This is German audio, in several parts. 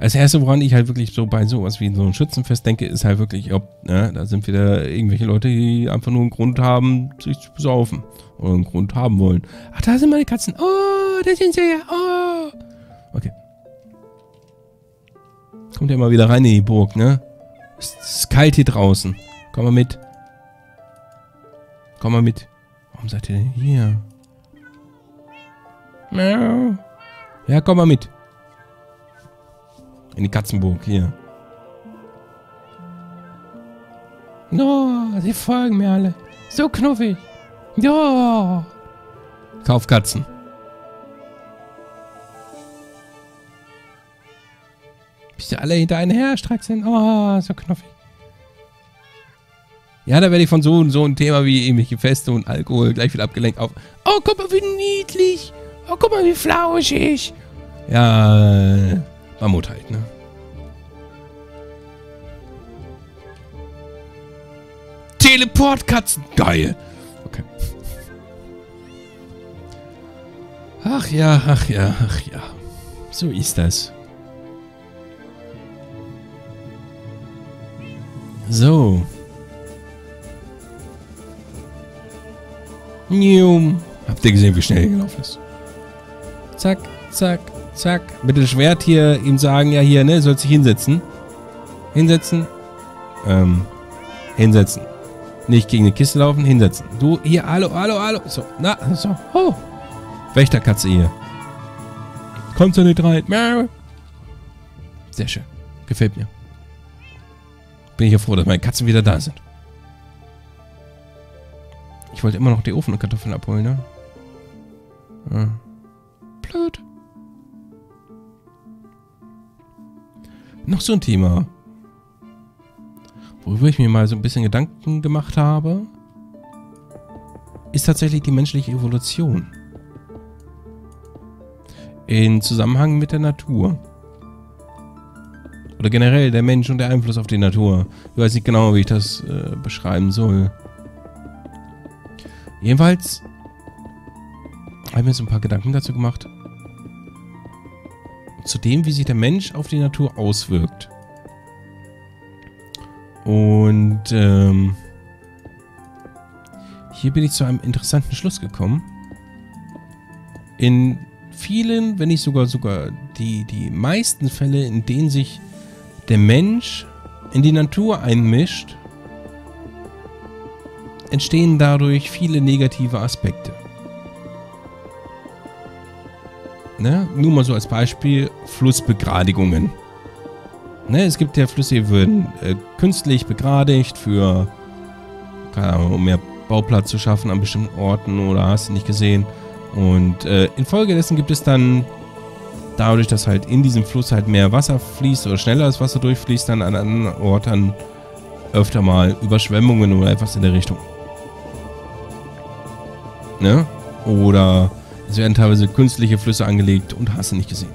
Das erste, woran ich halt wirklich so bei sowas wie so ein Schützenfest denke, ist halt wirklich, ob, ne, da sind wieder irgendwelche Leute, die einfach nur einen Grund haben, sich zu besaufen. Oder einen Grund haben wollen. Ach, da sind meine Katzen. Oh, da sind sie ja. Oh. Okay. Kommt ja mal wieder rein in die Burg, ne? Es ist kalt hier draußen. Komm mal mit. Komm mal mit. Warum seid ihr denn hier? Ja, komm mal mit. In die Katzenburg, hier. Oh, sie folgen mir alle. So knuffig. Ja. Kauf Katzen. Bis die alle hinter einen herstreckt sind. Oh, so knuffig. Ja, da werde ich von so, so einem Thema wie irgendwelche Feste und Alkohol gleich wieder abgelenkt auf. Oh, guck mal, wie niedlich. Oh, guck mal, wie flauschig. Ja, Mammut halt, ne? Teleportkatzen. Geil. Okay. Ach ja, ach ja, ach ja. So ist das. So. Nium. Habt ihr gesehen, wie schnell er gelaufen ist? Zack, zack, zack. Mit dem Schwert hier ihm sagen, ja hier, ne, soll sich hinsetzen. Hinsetzen. Ähm, hinsetzen. Nicht gegen die Kiste laufen, hinsetzen. Du, hier, hallo, hallo, hallo. So, na, so. Oh. Wächterkatze hier. Kommt so nicht rein. Sehr schön. Gefällt mir. Bin ich ja froh, dass meine Katzen wieder da sind. Ich wollte immer noch die Ofen und Kartoffeln abholen, ne? Ah. Noch so ein Thema. Worüber ich mir mal so ein bisschen Gedanken gemacht habe, ist tatsächlich die menschliche Evolution. In Zusammenhang mit der Natur. Oder generell der Mensch und der Einfluss auf die Natur. Ich weiß nicht genau, wie ich das äh, beschreiben soll. Jedenfalls habe ich mir so ein paar Gedanken dazu gemacht. Zu dem, wie sich der Mensch auf die Natur auswirkt. Und ähm, hier bin ich zu einem interessanten Schluss gekommen. In vielen, wenn nicht sogar sogar die, die meisten Fälle, in denen sich der Mensch in die Natur einmischt, entstehen dadurch viele negative Aspekte. Ne? Nur mal so als Beispiel Flussbegradigungen. Ne? Es gibt ja Flüsse, die würden äh, künstlich begradigt für, keine Ahnung, um mehr Bauplatz zu schaffen an bestimmten Orten oder hast du nicht gesehen. Und äh, infolgedessen gibt es dann dadurch, dass halt in diesem Fluss halt mehr Wasser fließt oder schneller das Wasser durchfließt, dann an anderen Orten öfter mal Überschwemmungen oder etwas in der Richtung. Ne? Oder es werden teilweise künstliche Flüsse angelegt und hast du nicht gesehen.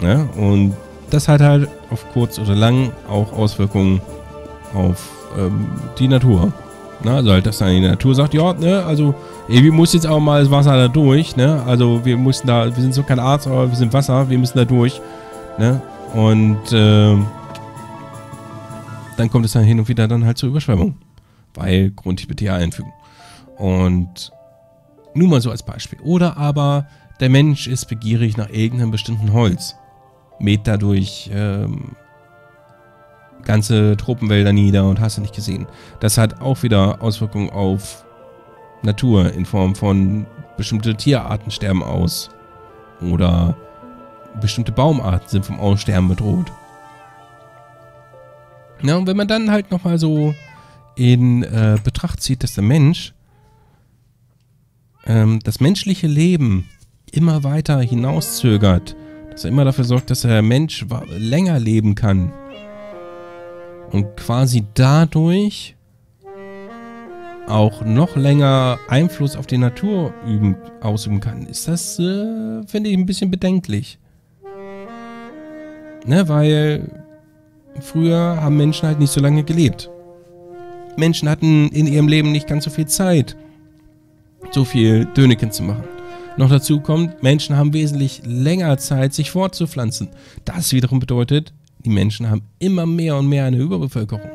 Ne? Und das hat halt auf kurz oder lang auch Auswirkungen auf ähm, die Natur. Ne? Also halt, dass dann die Natur sagt, ja, ne, also irgendwie muss jetzt auch mal das Wasser da durch, ne? Also wir mussten da, wir sind so kein Arzt, aber wir sind Wasser, wir müssen da durch, ne? Und äh, dann kommt es dann hin und wieder dann halt zur Überschwemmung. Weil Grundtibetier einfügen. Und nur mal so als Beispiel. Oder aber der Mensch ist begierig nach irgendeinem bestimmten Holz. Mäht dadurch ähm, ganze Tropenwälder nieder und hast du nicht gesehen. Das hat auch wieder Auswirkungen auf Natur in Form von bestimmte Tierarten sterben aus. Oder bestimmte Baumarten sind vom Aussterben bedroht. Ja, und wenn man dann halt nochmal so in äh, Betracht zieht, dass der Mensch ähm, das menschliche Leben immer weiter hinauszögert, dass er immer dafür sorgt, dass der Mensch länger leben kann und quasi dadurch auch noch länger Einfluss auf die Natur üben, ausüben kann, ist das, äh, finde ich, ein bisschen bedenklich. Ne, weil früher haben Menschen halt nicht so lange gelebt. Menschen hatten in ihrem Leben nicht ganz so viel Zeit, so viel Döneken zu machen. Noch dazu kommt, Menschen haben wesentlich länger Zeit, sich fortzupflanzen. Das wiederum bedeutet, die Menschen haben immer mehr und mehr eine Überbevölkerung.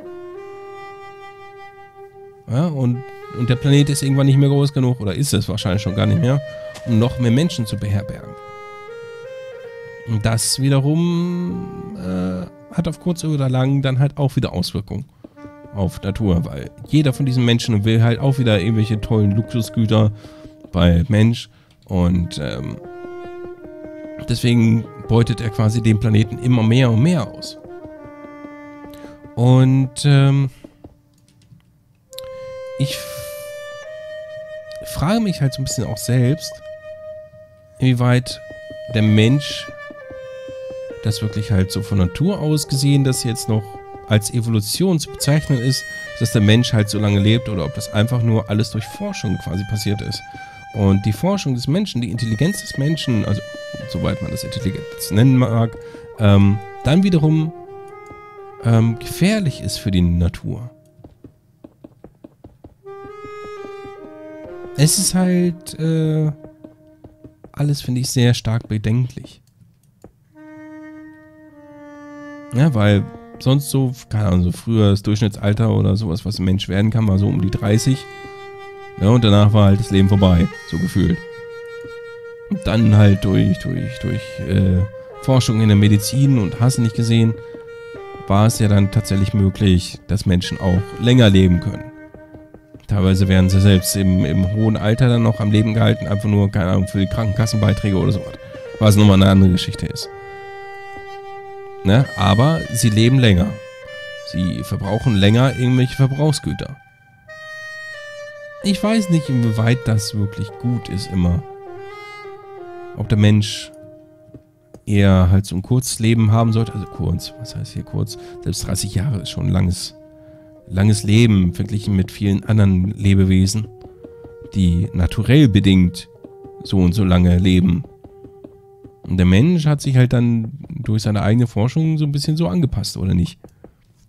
Ja, und, und der Planet ist irgendwann nicht mehr groß genug, oder ist es wahrscheinlich schon gar nicht mehr, um noch mehr Menschen zu beherbergen. Und das wiederum äh, hat auf kurz oder lang dann halt auch wieder Auswirkungen auf Natur, weil jeder von diesen Menschen will halt auch wieder irgendwelche tollen Luxusgüter bei Mensch und ähm, deswegen beutet er quasi den Planeten immer mehr und mehr aus. Und ähm, ich frage mich halt so ein bisschen auch selbst, inwieweit der Mensch das wirklich halt so von Natur aus gesehen, das jetzt noch als Evolution zu bezeichnen ist, dass der Mensch halt so lange lebt oder ob das einfach nur alles durch Forschung quasi passiert ist. Und die Forschung des Menschen, die Intelligenz des Menschen, also soweit man das Intelligenz nennen mag, ähm, dann wiederum ähm, gefährlich ist für die Natur. Es ist halt äh, alles, finde ich, sehr stark bedenklich. Ja, weil sonst so, keine Ahnung, so früher das Durchschnittsalter oder sowas, was ein Mensch werden kann, war so um die 30. Ja, und danach war halt das Leben vorbei, so gefühlt. Und dann halt durch, durch, durch äh, Forschung in der Medizin und hast nicht gesehen, war es ja dann tatsächlich möglich, dass Menschen auch länger leben können. Teilweise werden sie selbst im, im hohen Alter dann noch am Leben gehalten, einfach nur, keine Ahnung, für die Krankenkassenbeiträge oder sowas. Was nochmal eine andere Geschichte ist. Ne? Aber sie leben länger. Sie verbrauchen länger irgendwelche Verbrauchsgüter. Ich weiß nicht, inwieweit das wirklich gut ist immer. Ob der Mensch eher halt so ein kurzes Leben haben sollte. Also kurz, was heißt hier kurz? Selbst 30 Jahre ist schon ein langes, langes Leben verglichen mit vielen anderen Lebewesen, die naturell bedingt so und so lange leben. Und der Mensch hat sich halt dann durch seine eigene Forschung so ein bisschen so angepasst, oder nicht?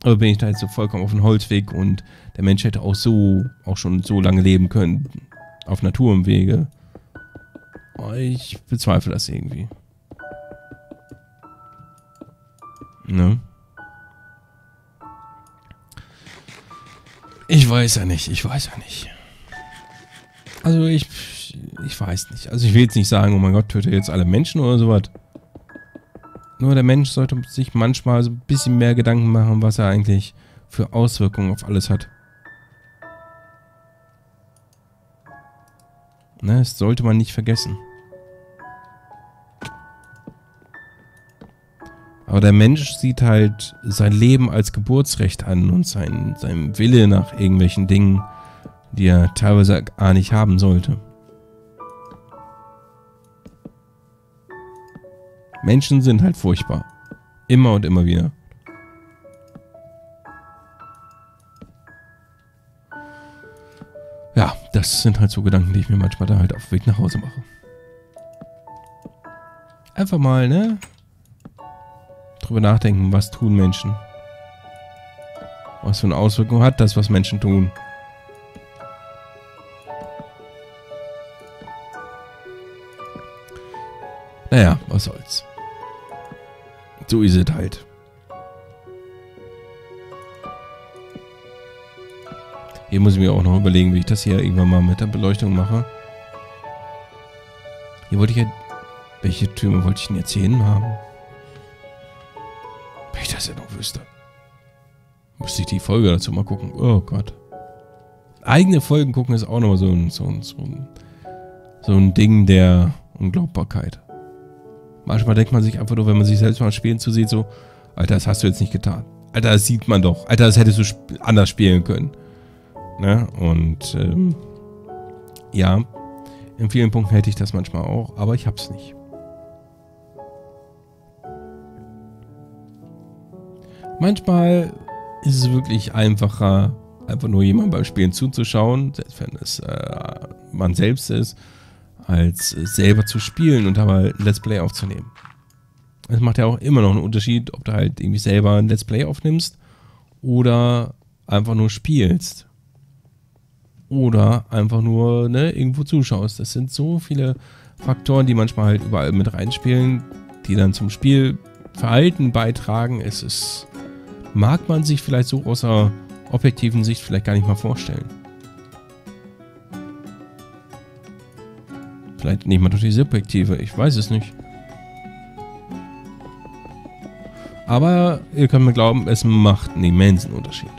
Aber bin ich da jetzt so vollkommen auf dem Holzweg und der Mensch hätte auch so, auch schon so lange leben können, auf Naturumwege. Ich bezweifle das irgendwie. Ne? Ich weiß ja nicht, ich weiß ja nicht. Also ich ich weiß nicht. Also ich will jetzt nicht sagen, oh mein Gott, töte jetzt alle Menschen oder sowas. Nur der Mensch sollte sich manchmal so ein bisschen mehr Gedanken machen, was er eigentlich für Auswirkungen auf alles hat. Ne, das sollte man nicht vergessen. Aber der Mensch sieht halt sein Leben als Geburtsrecht an und sein, sein Wille nach irgendwelchen Dingen, die er teilweise gar nicht haben sollte. Menschen sind halt furchtbar. Immer und immer wieder. Ja, das sind halt so Gedanken, die ich mir manchmal da halt auf Weg nach Hause mache. Einfach mal, ne? Drüber nachdenken, was tun Menschen? Was für eine Auswirkung hat das, was Menschen tun? Naja, was soll's. So ist es halt. Hier muss ich mir auch noch überlegen, wie ich das hier irgendwann mal mit der Beleuchtung mache. Hier wollte ich ja... Welche Türme wollte ich denn jetzt hier hin haben? Wenn ich das ja noch wüsste. Müsste ich die Folge dazu mal gucken. Oh Gott. Eigene Folgen gucken ist auch noch so ein, so ein, so ein, so ein Ding der Unglaubbarkeit. Manchmal denkt man sich einfach nur, wenn man sich selbst mal spielen zusieht, so, Alter, das hast du jetzt nicht getan. Alter, das sieht man doch. Alter, das hättest du sp anders spielen können. Ne? Und ähm, ja, in vielen Punkten hätte ich das manchmal auch, aber ich hab's nicht. Manchmal ist es wirklich einfacher, einfach nur jemandem beim Spielen zuzuschauen, selbst wenn es äh, man selbst ist als selber zu spielen und dabei ein Let's Play aufzunehmen. Es macht ja auch immer noch einen Unterschied, ob du halt irgendwie selber ein Let's Play aufnimmst oder einfach nur spielst. Oder einfach nur ne, irgendwo zuschaust. Das sind so viele Faktoren, die manchmal halt überall mit reinspielen, die dann zum Spielverhalten beitragen. Es ist, mag man sich vielleicht so aus einer objektiven Sicht vielleicht gar nicht mal vorstellen. Vielleicht nicht mal durch die subjektive, ich weiß es nicht. Aber ihr könnt mir glauben, es macht einen immensen Unterschied.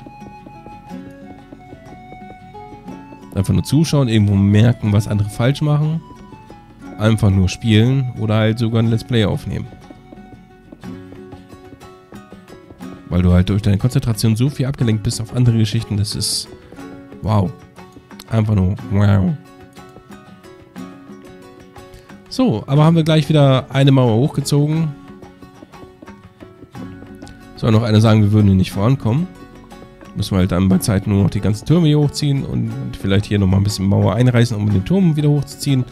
Einfach nur zuschauen, irgendwo merken, was andere falsch machen. Einfach nur spielen oder halt sogar ein Let's Play aufnehmen. Weil du halt durch deine Konzentration so viel abgelenkt bist auf andere Geschichten, das ist wow. Einfach nur wow. So, aber haben wir gleich wieder eine Mauer hochgezogen. Soll noch einer sagen, wir würden hier nicht vorankommen. Müssen wir halt dann bei Zeit nur noch die ganzen Türme hier hochziehen und vielleicht hier nochmal ein bisschen Mauer einreißen, um den Turm wieder hochzuziehen.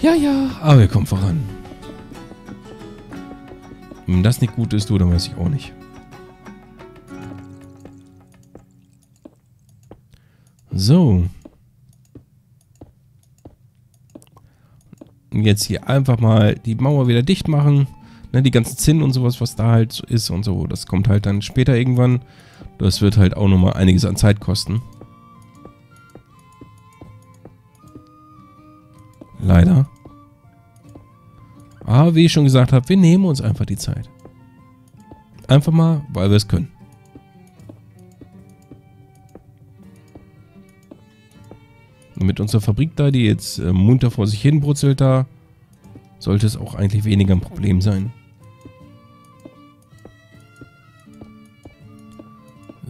Ja, ja, aber wir kommen voran. Wenn das nicht gut ist, du, dann weiß ich auch nicht. So. Jetzt hier einfach mal die Mauer wieder dicht machen. Ne, die ganzen Zinnen und sowas, was da halt ist und so, das kommt halt dann später irgendwann. Das wird halt auch nochmal einiges an Zeit kosten. Leider. Aber wie ich schon gesagt habe, wir nehmen uns einfach die Zeit. Einfach mal, weil wir es können. Mit unserer Fabrik da, die jetzt äh, munter vor sich hin brutzelt da, sollte es auch eigentlich weniger ein Problem sein.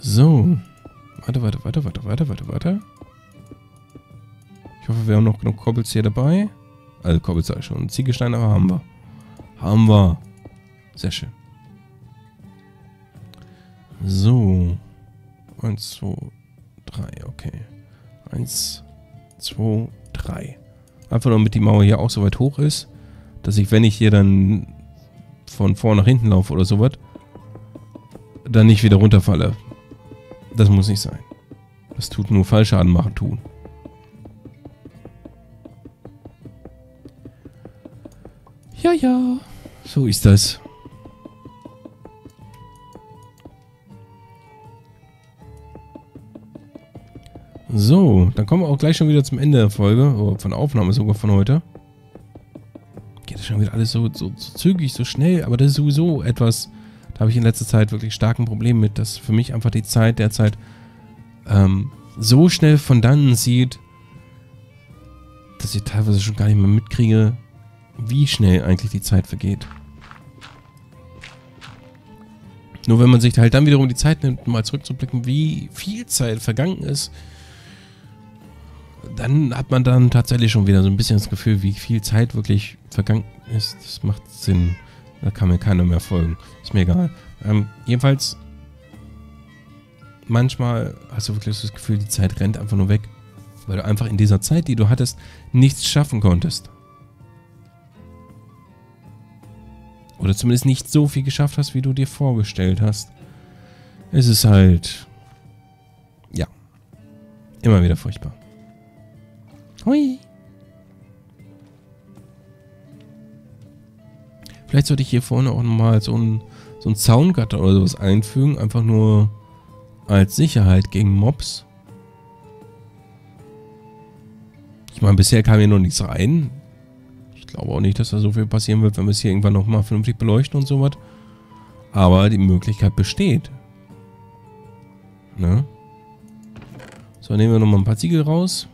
So. Warte, warte, warte, warte, warte, warte, warte. Ich hoffe, wir haben noch genug Kobbels hier dabei. Also Kobbels sei schon. Ziegelstein, aber haben wir. Haben wir. Sehr schön. So. Eins, zwei, drei, okay. Eins, zwei, drei. Einfach nur, damit die Mauer hier auch so weit hoch ist, dass ich, wenn ich hier dann von vorn nach hinten laufe oder sowas, dann nicht wieder runterfalle. Das muss nicht sein. Das tut nur Fallschaden machen tun. Ja, ja. So ist das. So, dann kommen wir auch gleich schon wieder zum Ende der Folge. Oder von Aufnahme sogar von heute. Geht das schon wieder alles so, so, so zügig, so schnell. Aber das ist sowieso etwas, da habe ich in letzter Zeit wirklich starken Problem mit, dass für mich einfach die Zeit derzeit ähm, so schnell von dannen sieht, dass ich teilweise schon gar nicht mehr mitkriege, wie schnell eigentlich die Zeit vergeht. Nur wenn man sich halt dann wiederum die Zeit nimmt, mal zurückzublicken, wie viel Zeit vergangen ist, dann hat man dann tatsächlich schon wieder so ein bisschen das Gefühl, wie viel Zeit wirklich vergangen ist. Das macht Sinn. Da kann mir keiner mehr folgen. Ist mir egal. Ähm, jedenfalls, manchmal hast du wirklich das Gefühl, die Zeit rennt einfach nur weg. Weil du einfach in dieser Zeit, die du hattest, nichts schaffen konntest. Oder zumindest nicht so viel geschafft hast, wie du dir vorgestellt hast. Es ist halt... Ja. Immer wieder furchtbar. Hui. Vielleicht sollte ich hier vorne auch nochmal so ein, so ein Soundgutter oder sowas einfügen. Einfach nur als Sicherheit gegen Mobs. Ich meine, bisher kam hier noch nichts rein. Ich glaube auch nicht, dass da so viel passieren wird, wenn wir es hier irgendwann nochmal vernünftig beleuchten und sowas. Aber die Möglichkeit besteht. Ne? So, nehmen wir nochmal ein paar Ziegel raus.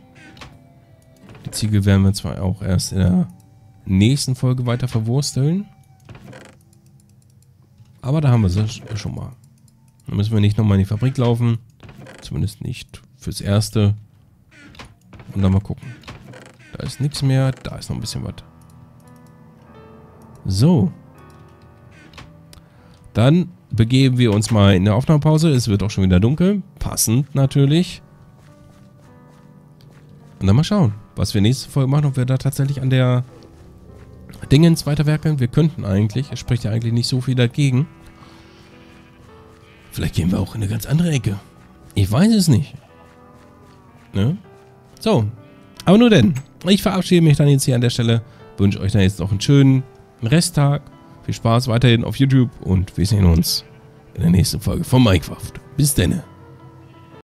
Die Ziegel werden wir zwar auch erst in der nächsten Folge weiter verwursteln. Aber da haben wir sie schon mal. Dann müssen wir nicht nochmal in die Fabrik laufen. Zumindest nicht fürs Erste. Und dann mal gucken. Da ist nichts mehr. Da ist noch ein bisschen was. So. Dann begeben wir uns mal in der Aufnahmepause. Es wird auch schon wieder dunkel. Passend natürlich. Und dann mal schauen, was wir nächste Folge machen. Ob wir da tatsächlich an der Dingens weiterwerkeln. Wir könnten eigentlich. Es spricht ja eigentlich nicht so viel dagegen. Vielleicht gehen wir auch in eine ganz andere Ecke. Ich weiß es nicht. Ne? So. Aber nur denn. Ich verabschiede mich dann jetzt hier an der Stelle. Wünsche euch dann jetzt noch einen schönen Resttag. Viel Spaß weiterhin auf YouTube und wir sehen uns in der nächsten Folge von Minecraft. Bis denne.